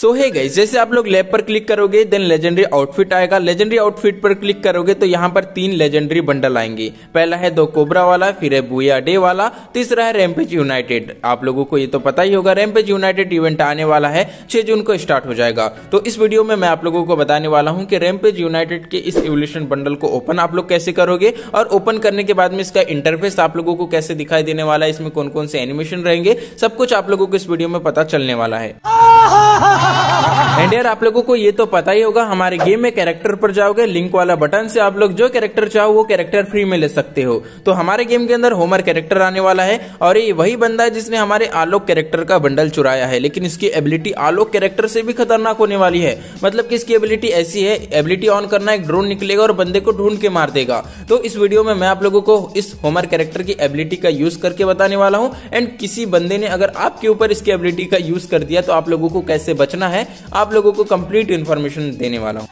सो है गई जैसे आप लोग लैब पर क्लिक करोगे देन लेजेंडरी आउटफिट आएगा। लेजेंडरी आउटफिट पर क्लिक करोगे तो यहाँ पर तीन लेजेंडरी बंडल आएँगे। पहला है दो कोबरा वाला, फिर है बुया डे वाला, तीसरा है रैमपेज यूनाइटेड आप लोगों को ये तो पता ही होगा रैमपेज यूनाइटेड इवेंट आने वाला है, छह जून को स्टार्ट हो जाएगा। तो इस वीडियो में मैं आप लोगों को बताने वाला हूँ कि रैमपेज यूनाइटेड के इस इवोल्यूशन बंडल को ओपन आप लोग कैसे करोगे, और ओपन करने के बाद में इसका इंटरफेस आप लोगों को कैसे दिखाई देने वाला है, इसमें कौन कौन से एनिमेशन रहेंगे, सब कुछ आप लोगों को इस वीडियो में पता चलने वाला है। एंड यार, आप लोगों को ये तो पता ही होगा, हमारे गेम में कैरेक्टर पर जाओगे लिंक वाला बटन से आप लोग जो कैरेक्टर चाहो, वो कैरेक्टर फ्री में ले सकते हो। तो हमारे गेम के अंदर होमर कैरेक्टर आने वाला है, और ये वही बंदा है जिसने हमारे आलोक कैरेक्टर का बंडल चुराया है, लेकिन इसकी एबिलिटी आलोक कैरेक्टर से भी खतरनाक होने वाली है। मतलब कि इसकी एबिलिटी ऐसी है एबिलिटी ऑन करना, एक ड्रोन निकलेगा और बंदे को ढूंढ के मार देगा। तो इस वीडियो में मैं आप लोगों को इस होमर कैरेक्टर की एबिलिटी का यूज़ करके बताने वाला हूँ एंड किसी बंदे ने अगर आपके ऊपर इसकी एबिलिटी का यूज़ कर दिया तो आप लोगों को कैसे बचना है। आप लोगों को कंप्लीट इन्फॉर्मेशन देने वाला हूँ।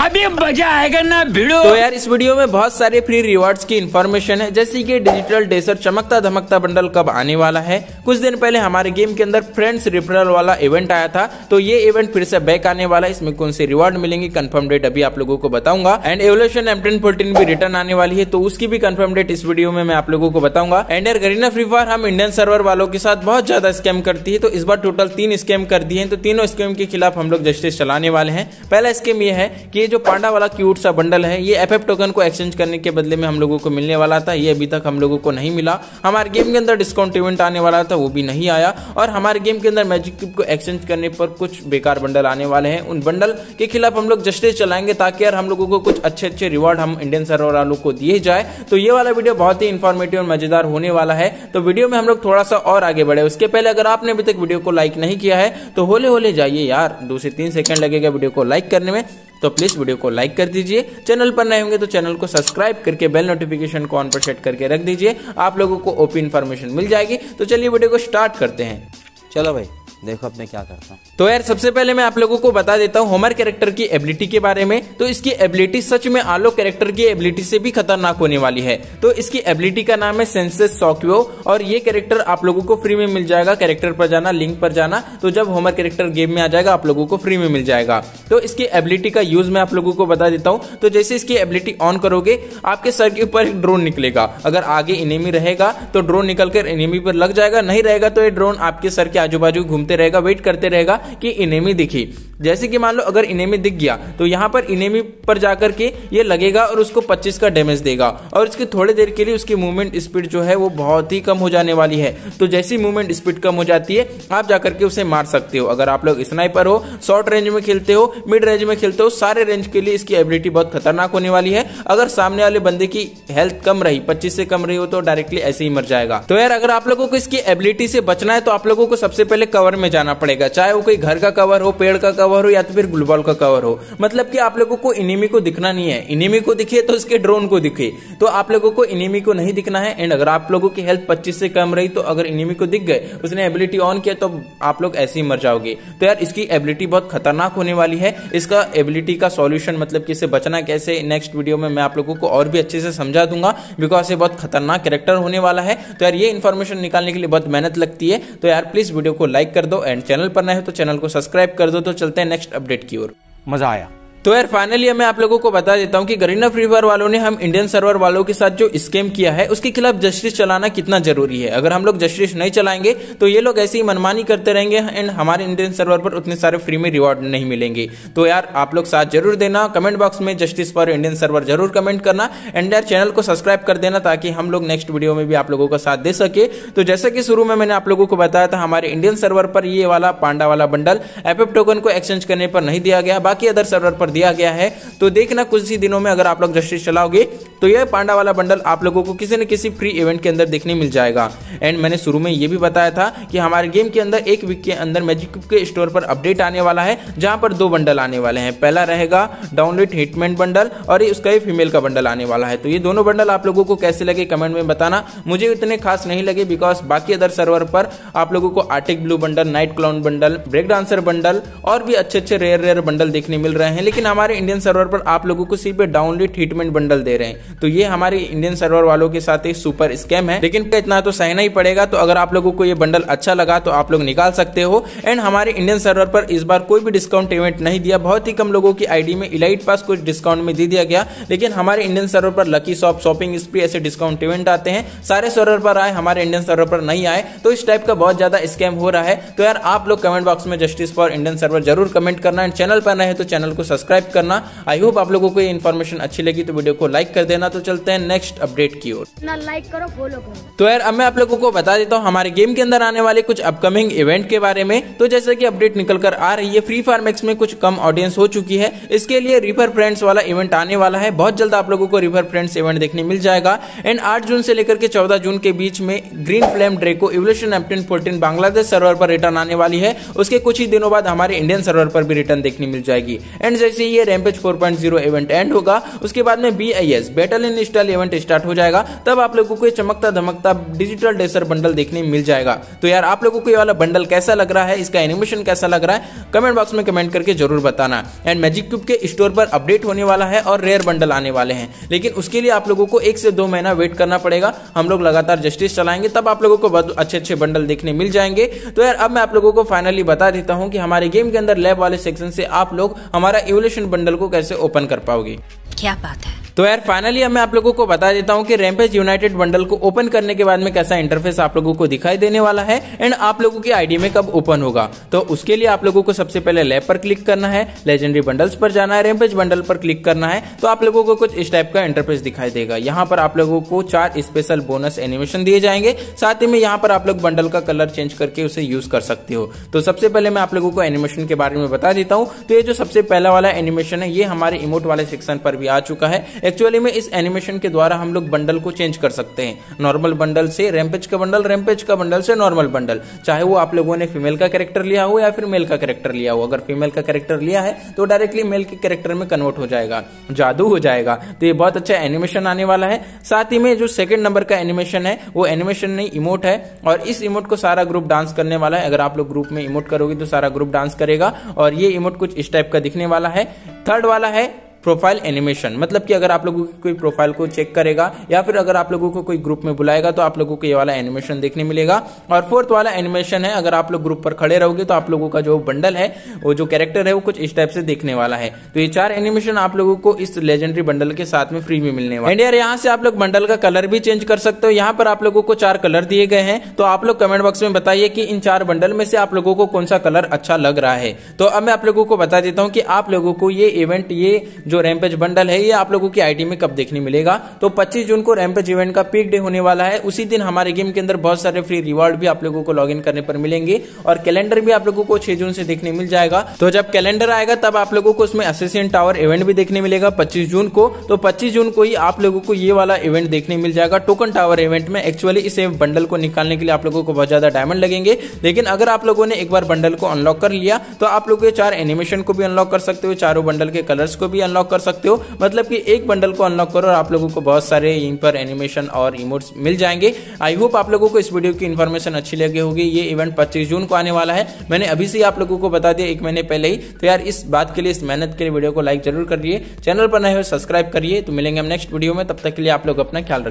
अभी मज़ा आएगा ना भिड़ो। तो यार, इस वीडियो में बहुत सारे फ्री रिवार्ड्स की इन्फॉर्मेशन है, जैसे कि डिजिटल डेसर चमकता धमकता बंडल कब आने वाला है। कुछ दिन पहले हमारे गेम के अंदर फ्रेंड्स रिफरल वाला इवेंट आया था तो ये इवेंट फिर से बैक आने वाला है। इसमें कौन से रिवार्ड मिलेंगे कंफर्म डेट अभी आप लोगों को बताऊँगा। And evolution M ten fourteen भी रिटर्न आने वाली है तो उसकी भी कंफर्म डेट इस वीडियो में मैं आप लोगों को बताऊँगा। एंड यार गरीना फ्री फायर हम इंडियन सर्वर वालों के साथ बहुत ज़्यादा स्कैम करती है तो इस बार टोटल तीन स्कैम कर दिए हैं तो तीनों स्कैम के खिलाफ हम लोग जस्टिस चलाने वाले हैं। पहला स्कैम ये है कि ये जो पांडा वाला क्यूट सा बंडल है, ये एफ़ टोकन को एक्सचेंज करने के बदले में हम लोगों को मिलने वाला था। ये अभी तक हम लोगों को नहीं मिला। हमारे गेम के अंदर डिस्काउंट इवेंट आने वाला था, वो भी नहीं आया। और हमारे गेम के अंदर मैजिक क्यूब को एक्सचेंज करने पर कुछ बेकार बंडल आने वाले हैं। उन बंडल के खिलाफ हम लोग जस्टिस चलाएँगे ताकि यार हम लोगों को कुछ अच्छे अच्छे रिवॉर्ड हम इंडियन सर्वर वालों को दिए जाए। तो ये वाला वीडियो बहुत ही इन्फॉर्मेटिव और मज़ेदार होने वाला है। तो वीडियो में हम लोग थोड़ा सा और आगे बढ़े। उसके पहले अगर आपने अभी तक वीडियो को लाइक नहीं किया है तो होले होले जाइए यार। दो से तीन सेकंड लगेगा वीडियो को लाइक करने में। तो प्लीज़ वीडियो को लाइक कर दीजिए। चैनल पर नए होंगे तो चैनल को सब्सक्राइब करके बेल नोटिफिकेशन को ऑन पर सेट करके रख दीजिए। आप लोगों को ओपी इन्फॉर्मेशन मिल जाएगी। तो चलिए वीडियो को स्टार्ट करते हैं। चलो भाई। देखो अब मैं क्या करता हूँ। तो यार, सबसे पहले मैं आप लोगों को बता देता हूँ होमर कैरेक्टर की एबिलिटी के बारे में। तो इसकी एबिलिटी सच में आलो कैरेक्टर की एबिलिटी से भी खतरनाक होने वाली है। तो इसकी एबिलिटी का नाम है सेंसेस सॉक्यो और ये कैरेक्टर आप लोगों को फ्री में मिल जाएगा। कैरेक्टर पर जाना लिंक पर जाना। तो जब होमर कैरेक्टर गेम में आ जाएगा, आप लोगों को फ्री में मिल जाएगा। तो इसकी एबिलिटी का यूज़ मैं आप लोगों को बता देता हूँ। तो जैसे इसकी एबिलिटी ऑन करोगे, आपके सर के ऊपर एक ड्रोन निकलेगा। अगर आगे इनेमी रहेगा तो ड्रोन निकलकर इनेमी पर लग जाएगा। नहीं रहेगा तो ये ड्रोन आपके सर के आजू बाजू घूमते रहेगा वेट करते रहेगा कि इनेमी दिखी। जैसे कि मान लो अगर इनेमी दिख गया तो यहाँ पर इनेमी पर जाकर के ये लगेगा और उसको 25 का डैमेज देगा। और इसकी थोड़ी देर के लिए उसकी मूवमेंट स्पीड जो है वो बहुत ही कम हो जाने वाली है। तो जैसी मूवमेंट स्पीड कम हो जाती है, आप जाकर के उसे मार सकते हो। अगर आप लोग स्नाइपर हो शॉर्ट रेंज में खेलते हो मिड रेंज में खेलते हो, सारे रेंज के लिए इसकी एबिलिटी बहुत खतरनाक होने वाली है। अगर सामने वाले बंदे की हेल्थ कम रही, पच्चीस से कम रही हो तो डायरेक्टली ऐसे ही मर जाएगा। तो यार, अगर आप लोगों को इसकी एबिलिटी से बचना है तो आप लोगों को सबसे पहले कवर में जाना पड़ेगा। चाहे वो कोई घर का कवर हो, पेड़ का कवर हो या तो फिर ग्लूबॉल का कवर हो। मतलब कि आप लोगों को इनिमी को दिखना नहीं है। इनिमी को दिखे तो इसके ड्रोन को दिखे। तो आप लोगों को इनिमी को नहीं दिखना है। एंड अगर आप लोगों की हेल्थ 25 से कम रही तो अगर इनिमी को दिख गए, उसने एबिलिटी ऑन किया तो आप लोग ऐसे ही मर जाओगे। तो यार इसकी एबिलिटी बहुत खतरनाक होने वाली है। इसका एबिलिटी का सॉल्यूशन मतलब कि इसे बचना कैसे नेक्स्ट वीडियो में मैं आप लोगों को और भी अच्छे से समझा दूँगा। बिकॉज़ ये बहुत खतरनाक कैरेक्टर होने वाला है। तो यार ये इन्फॉर्मेशन निकालने के लिए बहुत मेहनत लगती है। तो यार प्लीज़ वीडियो को लाइक कर दो। एंड चैनल पर नए हो तो चैनल को सब्सक्राइब कर दो। तो चलते हैं नेक्स्ट अपडेट की ओर। मज़ा आया। तो यार फाइनली मैं आप लोगों को बता देता हूँ कि गरीना फ्री फायर वालों ने हम इंडियन सर्वर वालों के साथ जो स्कैम किया है, उसके खिलाफ जस्टिस चलाना कितना ज़रूरी है? अगर हम लोग जस्टिस नहीं चलाएँगे तो ये लोग ऐसे ही मनमानी करते रहेंगे एंड हमारे इंडियन सर्वर पर उतने सारे फ्री में रिवॉर्ड नहीं मिलेंगे। तो यार, आप लोग साथ ज़रूर देना कमेंट बॉक्स में जस्टिस फॉर इंडियन सर्वर ज़रूर कमेंट करना एंड यार चैनल को सब्सक्राइब कर देना ताकि हम लोग नेक्स्ट वीडियो में भी आप लोगों का साथ दे सके। तो जैसे कि शुरू में मैंने आप लोगों को बताया था, हमारे इंडियन सर्वर पर ये वाला पांडा वाला बंडल एपेप टोकन को एक्सचेंज करने पर नहीं दिया गया, बाकी अदर सर्वर पर दिया गया है। तो देखना कुछ ही दिनों में अगर आप लोग जस्टिस चलाओगे तो यह पांडा वाला बंडल आप लोगों को किसी न किसी फ्री इवेंट के अंदर देखने मिल जाएगा। एंड मैंने शुरू में ये भी बताया था कि हमारे गेम के अंदर एक वीक के अंदर मैजिक के स्टोर पर अपडेट आने वाला है, जहाँ पर दो बंडल आने वाले हैं। पहला रहेगा डाउनलोड हिटमेंट बंडल और उसका ही फीमेल का बंडल आने वाला है। तो ये दोनों बंडल आप लोगों को कैसे लगे कमेंट में बताना। मुझे इतने खास नहीं लगे बिकॉज़ बाकी अदर सर्वर पर आप लोगों को Arctic blue bundle night clown bundle break dancer bundle और भी अच्छे अच्छे रेयर रेयर बंडल देखने मिल रहे हैं। लेकिन हमारे इंडियन सर्वर पर आप लोगों को सिर्फ़ डाउनलोड हिटमेंट बंडल दे रहे हैं। तो ये हमारे इंडियन सर्वर वालों के साथ एक सुपर स्कैम है। लेकिन इतना तो सहना ही पड़ेगा। तो अगर आप लोगों को ये बंडल अच्छा लगा तो आप लोग निकाल सकते हो। एंड हमारे इंडियन सर्वर पर इस बार कोई भी डिस्काउंट इवेंट नहीं दिया। बहुत ही कम लोगों की आईडी में इलाइट पास कुछ डिस्काउंट में दे दिया गया। लेकिन हमारे इंडियन सर्वर पर लकी शॉप शॉपिंग स्प्री ऐसे डिस्काउंट इवेंट आते हैं। सारे सर्वर पर आए, हमारे इंडियन सर्वर पर नहीं आए। तो इस टाइप का बहुत ज़्यादा स्कैम हो रहा है। तो यार, आप लोग कमेंट बॉक्स में जस्टिस फॉर इंडियन सर्वर ज़रूर कमेंट करना। एंड चैनल पर नए तो चैनल को सब्सक्राइब करना। आई होप आप लोगों को ये इन्फॉर्मेशन अच्छी लगी तो वीडियो को लाइक कर देना। तो चलते हैं नेक्स्ट अपडेट की ओर। ना लाइक करो फॉलो करो। तो यार अब मैं आप लोगों को बता देता हूँ हमारे गेम के अंदर आने वाले कुछ अपकमिंग इवेंट के बारे में। तो जैसे कि अपडेट निकल कर आ रही है फ्री फायर मैक्स में कुछ कम ऑडियंस हो चुकी है। इसके लिए रिपर फ्रेंड्स वाला इवेंट आने वाला है। बहुत जल्द आप लोगों को रिवर फ्रेंड्स इवेंट देखने मिल जाएगा। एंड आठ जून से लेकर के 14 जून के बीच में green flame ड्रेको evolution एप्टिन fourteen Bangladesh server पर रिटर्न आने वाली है। उसके कुछ ही दिनों बाद हमारे इंडियन सर्वर पर भी रिटर्न देखने मिल जाएगी। एंड जैसे ये रैमपेज 4.0 इवेंट एंड होगा उसके बाद में B I S battle in style event start हो जाएगा, तब आप लोगों को चमकता धमकता डिजिटल डेसर बंडल देखने मिल जाएगा। तो यार, आप लोगों को ये वाला बंडल कैसा लग रहा है, इसका एनिमेशन कैसा लग रहा है कमेंट बॉक्स में कमेंट करके ज़रूर बताना। एंड मैजिक क्यूब के स्टोर पर अपडेट होने वाला है और रेयर बंडल आने वाले हैं। लेकिन उसके लिए आप लोगों को एक से दो महीना वेट करना पड़ेगा। हम लोग लगातार जस्टिस चलाएँगे, तब आप लोगों को बहुत अच्छे अच्छे बंडल देखने मिल जाएँगे। तो यार, अब मैं आप लोगों को फाइनली बता देता हूँ कि हमारे गेम के अंदर लैब वाले सेक्शन से आप लोग हमारा इवोल्यूशन बंडल को कैसे ओपन कर पाओगे। क्या बात है। तो यार फाइनली मैं आप लोगों को बता देता हूँ कि रैम्पेज यूनाइटेड बंडल को ओपन करने के बाद में कैसा इंटरफेस आप लोगों को दिखाई देने वाला है एंड आप लोगों की आईडी में कब ओपन होगा। तो उसके लिए आप लोगों को सबसे पहले लैब पर क्लिक करना है लेजेंडरी बंडल्स पर जाना है रैम्पेज बंडल पर क्लिक करना है तो आप लोगों को कुछ इस टाइप का इंटरफेस दिखाई देगा। यहाँ पर आप लोगों को चार स्पेशल बोनस एनिमेशन दिए जाएँगे, साथ ही में यहाँ पर आप लोग बंडल का कलर चेंज करके उसे यूज़ कर सकते हो। तो सबसे पहले मैं आप लोगों को एनिमेशन के बारे में बता देता हूँ। तो ये जो सबसे पहला वाला एनिमेशन है, ये हमारे इमोट वाले सेक्शन पर भी आ चुका है। एक्चुअली में इस एनिमेशन के द्वारा हम लोग बंडल को चेंज कर सकते हैं। नॉर्मल बंडल से रैम्पेज का बंडल रैम्पेज का बंडल से नॉर्मल बंडल चाहे वो आप लोगों ने फीमेल का कैरेक्टर लिया हो या फिर मेल का कैरेक्टर लिया हो। अगर फीमेल का कैरेक्टर लिया है तो डायरेक्टली मेल के कैरेक्टर में कन्वर्ट हो जाएगा। जादू हो जाएगा। तो ये बहुत अच्छा एनिमेशन आने वाला है। साथ ही में जो सेकंड नंबर का एनिमेशन है, वो एनिमेशन नहीं इमोट है और इस इमोट को सारा ग्रुप डांस करने वाला है। अगर आप लोग ग्रुप में इमोट करोगे तो सारा ग्रुप डांस करेगा। और ये इमोट कुछ इस टाइप का दिखने वाला है। थर्ड वाला है प्रोफ़ाइल एनिमेशन मतलब कि अगर आप लोगों की कोई प्रोफ़ाइल को चेक करेगा, या फिर अगर आप लोगों को कोई ग्रुप में बुलाएगा तो आप लोगों को ये वाला एनिमेशन देखने मिलेगा। और फोर्थ वाला एनिमेशन है, अगर आप लोग ग्रुप पर खड़े रहोगे तो आप लोगों का जो बंडल है, वो जो कैरेक्टर है, वो कुछ इस टाइप से देखने वाला है। तो ये चार एनिमेशन आप लोगों को इस लेजेंडरी बंडल के साथ में फ्री में मिलने वाला। एंड यार, यहाँ से आप लोग बंडल का कलर भी चेंज कर सकते हो। यहाँ पर आप लोगों को चार कलर दिए गए हैं। तो आप लोग कमेंट बॉक्स में बताइए कि इन चार बंडल में से आप लोगों को कौन सा कलर अच्छा लग रहा है। तो अब मैं आप लोगों को बता देता हूँ कि आप लोगों को ये इवेंट ये जो रैमपेज बंडल है, ये आप लोगों की आईडी में कब देखने मिलेगा? तो 25 जून को रैमपेज इवेंट का पीक डे होने वाला है। उसी दिन हमारे गेम के अंदर बहुत सारे फ्री रिवॉर्ड भी आप लोगों को लॉग इन करने पर मिलेंगे और कैलेंडर भी आप लोगों को छह जून से देखने मिल जाएगा। तो जब कैलेंडर आएगा, तब आप लोगों को उसमें असेसियन टावर इवेंट भी देखने मिलेगा पच्चीस जून को। तो पच्चीस जून को ही आप लोगों को ये वाला इवेंट देखने मिल जाएगा। टोकन टावर इवेंट में एक्चुअली इस बंडल को निकालने के लिए आप लोगों को बहुत ज़्यादा डायमंड लगेंगे। लेकिन अगर आप लोगों ने एक बार बंडल को अनलॉक कर लिया तो आप लोग ये चार एनिमेशन को भी अनलॉक कर सकते हो, चारों बंडल के कलर्स को भी अनलॉक कर सकते हो। मतलब कि एक बंडल को अनलॉक करो और आप लोगों को बहुत सारे यहीं पर एनिमेशन और इमोट्स मिल जाएँगे। आई होप आप लोगों को इस वीडियो की इन्फॉर्मेशन अच्छी लगी होगी। ये इवेंट 25 जून को आने वाला है। मैंने अभी से आप लोगों को बता दिया, एक महीने पहले ही। तो यार, इस बात के लिए, इस मेहनत के लिए वीडियो को लाइक ज़रूर करिए। चैनल पर नए हो सब्सक्राइब करिए। तो मिलेंगे हम नेक्स्ट वीडियो में। तब तक के लिए आप लोग अपना ख्याल रखें